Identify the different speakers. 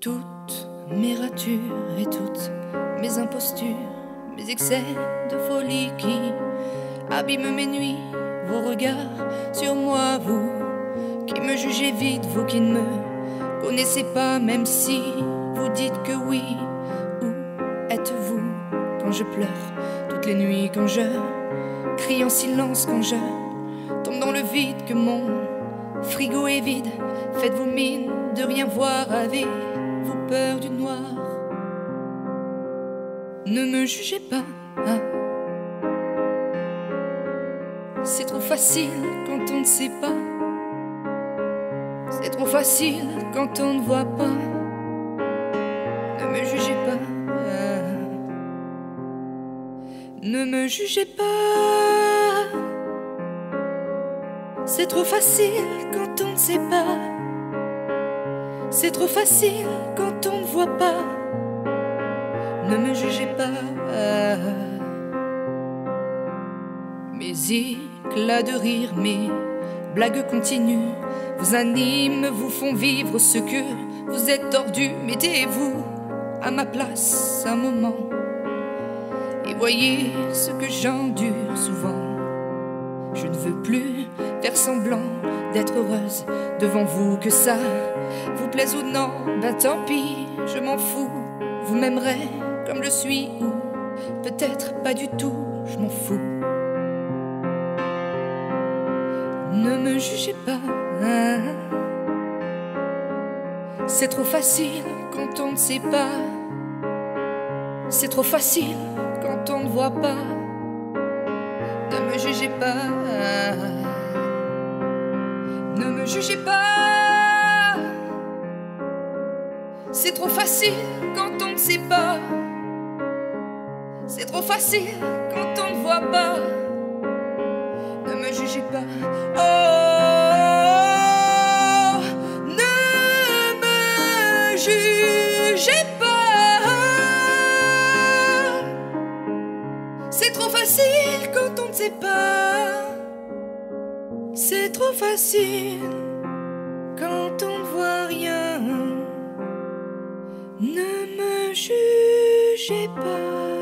Speaker 1: Toutes mes ratures et toutes mes impostures, mes excès de folie qui abîment mes nuits, vos regards sur moi, vous qui me jugez vite, vous qui ne me connaissez pas, même si vous dites que oui. Où êtes-vous quand je pleure toutes les nuits, quand je crie en silence, quand je tombe dans le vide, que mon frigo est vide, faites-vous mine de rien voir, avez-vous peur du noir Ne me jugez pas. C'est trop facile quand on ne sait pas. C'est trop facile quand on ne voit pas. Ne me jugez pas. Ne me jugez pas. C'est trop facile quand on ne sait pas. C'est trop facile quand ne me jugez pas. Mes éclats de rire, mes blagues continuent vous animent, vous font vivre ce que vous êtes tordu. Mettez-vous à ma place un moment et voyez ce que j'endure souvent. Ne veux plus faire semblant d'être heureuse devant vous, que ça vous plaise ou non, ben tant pis, je m'en fous. Vous m'aimerez comme je suis ou peut-être pas du tout, je m'en fous. Ne me jugez pas. C'est trop facile quand on ne sait pas. C'est trop facile quand on ne voit pas. Ne me jugez pas. Ne me jugez pas. C'est trop facile quand on ne sait pas. C'est trop facile quand on ne voit pas. Ne me jugez pas. Oh. jugez pas. C'est trop facile quand ne sait pas. C'est trop facile quand on ne voit rien. Ne me jugez pas.